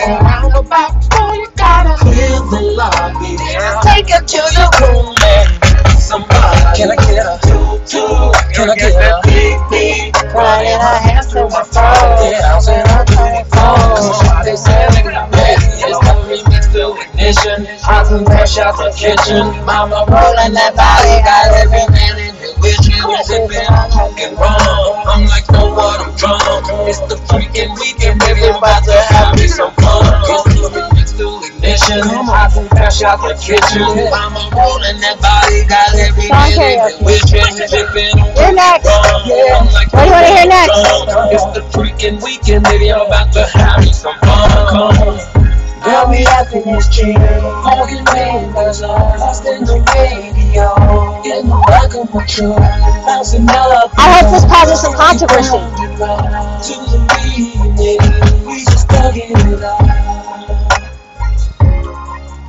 Yeah, roundabout, boy, you gotta clear the lobby. Take her to the room and somebody. Can I get a two, two? Can I get a big, big? Right in her hands to my phone. Yeah, I was in her phone. They said, it's the remix to ignition. Hot and fresh out the kitchen. Mama rolling that body, got every man in the wishing. Sipping fucking rum. I'm like, know what I'm drunk. It's the freaking weekend, baby. I'm about to have me some fun. It's the remix to ignition. Hot and fresh out the kitchen. Mama rolling that body, got every man wishing. Sipping on You're next. rum. I'm like, What do you wanna hear next? It's the freaking weekend, baby. I'm about to have me some fun. Girl, we up in this tree. Talking neighbors, lost in the radio. In the back of my truck, bouncing up. I hope this causes some controversy. To the remix, we just thugging it out.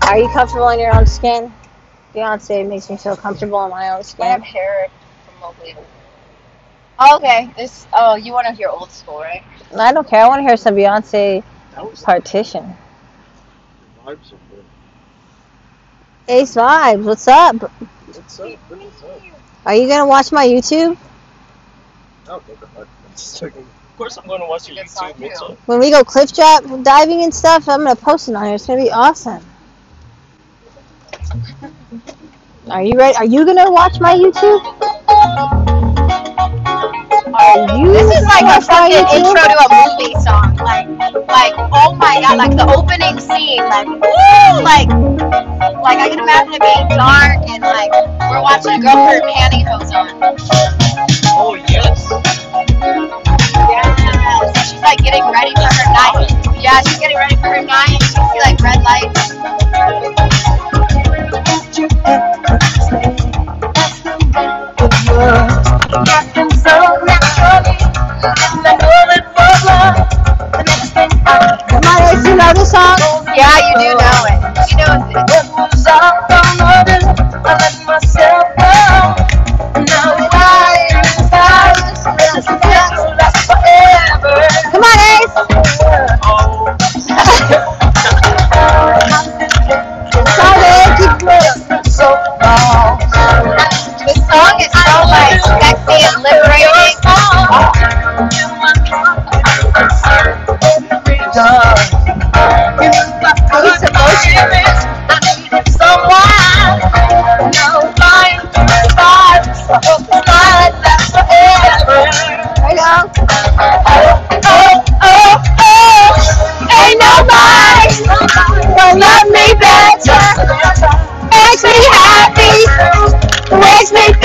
Are you comfortable in your own skin? Beyonce makes me feel comfortable in my own skin. I have hair from. Oh, okay. This. Oh, you want to hear old school, right? I don't care. I want to hear some Beyonce partition. Ace Vibes, what's up? What's up? What's up? Are you gonna watch my YouTube Oh, what the fuck? Just checking. Of course, I'm going to watch your YouTube, Mitchell. when we go cliff drop diving and stuff? I'm gonna post it on here. It's gonna be awesome. Are you ready? Are you gonna watch my YouTube? Are you? This is like a fucking intro to a movie song. Like, like, oh my god, like the opening scene, like, woo, like, like I can imagine it being dark and like we're watching a girl put her pantyhose on. Oh, yes. Yes. She's like getting ready for her night. Yeah, she's getting ready for her night. Can see like red lights. Love me better. Makes me happy. Makes me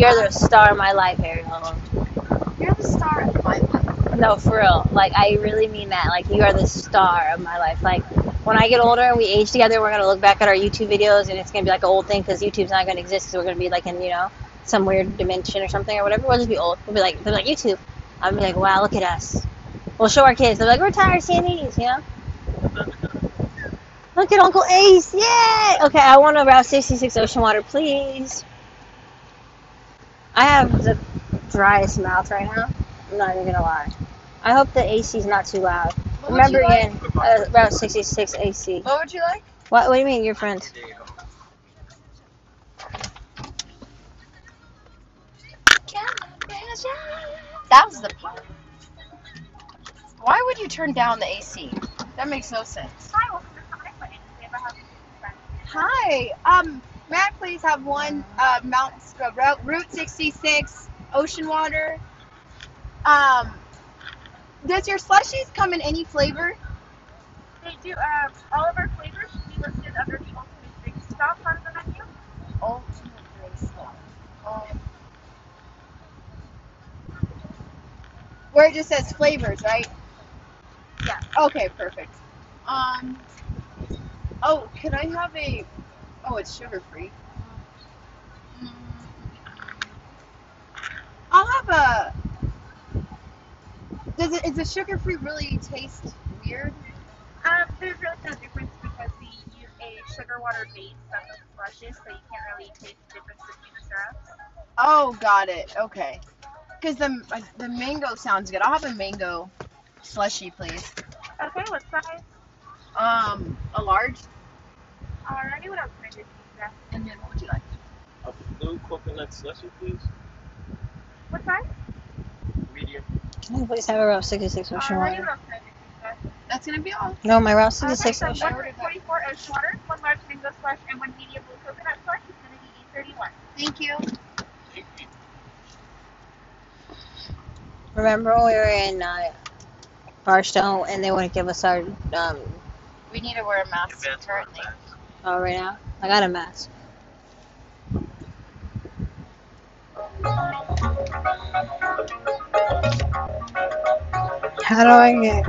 You're the star of my life, Ariel. You're the star of my life. No, for real. Like, I really mean that. Like, you are the star of my life. Like, when I get older and we age together, we're going to look back at our YouTube videos and it's going to be like an old thing because YouTube's not going to exist because we're going to be like in, you know, some weird dimension or something or whatever. We'll just be old. We'll be like, they're like, YouTube. I'll be like, wow, look at us. We'll show our kids. They're like, we're tired of seeing these, you know? Look at Uncle Ace. Yay! Okay, I want a Route 66 ocean water, please. I have the driest mouth right now. I'm not even gonna lie. I hope the AC's not too loud. What Remember you like? again, uh, Route 66 AC. What would you like? What, what do you mean, your friend? That was the part. Why would you turn down the AC? That makes no sense. Hi. Um, may I please have one uh, Mount uh, Route- Route 66 ocean water? Um, does your slushies come in any flavor? They do. Um, all of our flavors should be listed under the ultimate drink stop part of the menu. Ultimate drink stop. Um, where it just says flavors, right? Yeah. Okay, perfect. Um. Oh, can I have a? Oh, it's sugar free. I'll have a. Does it? Is the sugar free really taste weird? Um, there's really no difference because we use a sugar water base of the slushes, so you can't really taste the difference between the syrups. Oh, got it. Okay. Because the the mango sounds good. I'll have a mango slushy, please. Okay, what size? Um, a large. Alrighty, what else can I do for you, Seth? And then what would you like? A blue coconut slushy, please. What size? Medium. Can I please have a Route 66 ocean Alrighty, water? what else can I do for you, Seth? That's gonna be all. No, my Route Alright, 66 so ocean one 44 ocean water, one large mango slush, and one medium blue coconut slush is going to be 831. Thank you. Remember when we were in uh, Barstow and they wouldn't give us our, um, We need to wear a mask Advanced currently. Oh, right now? I got a mask. How do I get?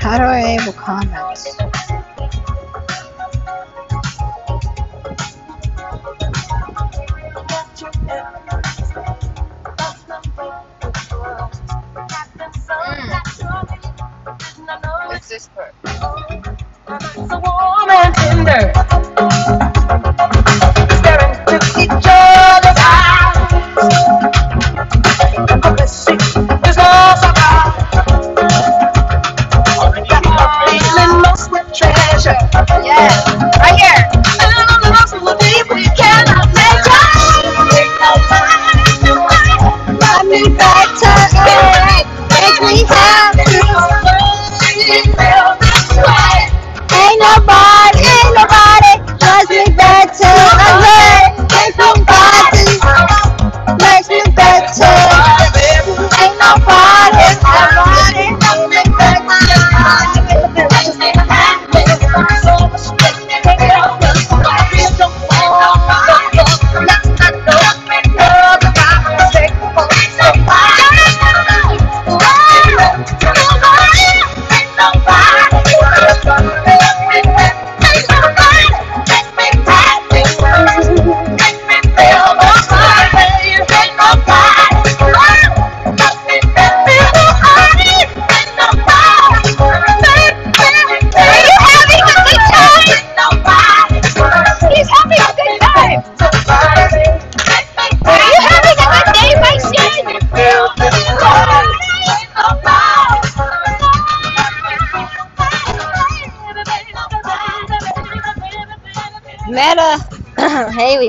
How do I enable comments? What's this part? So warm and tender. Yes. Right here.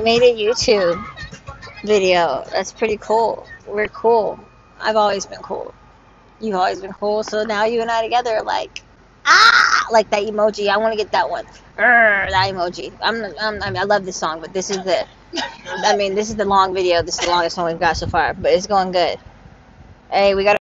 Made a YouTube video. That's pretty cool. We're cool. I've always been cool. You've always been cool. So now you and I together like, ah, like that emoji. I want to get that one. Urgh, that emoji. I'm, I'm, I mean, I love this song, but this is the, I mean, this is the long video. This is the longest one we've got so far, but it's going good. Hey, we got.